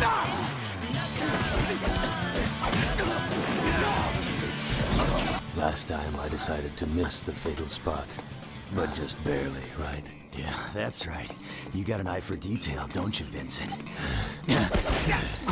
Stop! Last time I decided to miss the fatal spot. But just barely, right? Yeah, that's right. You got an eye for detail, don't you, Vincent?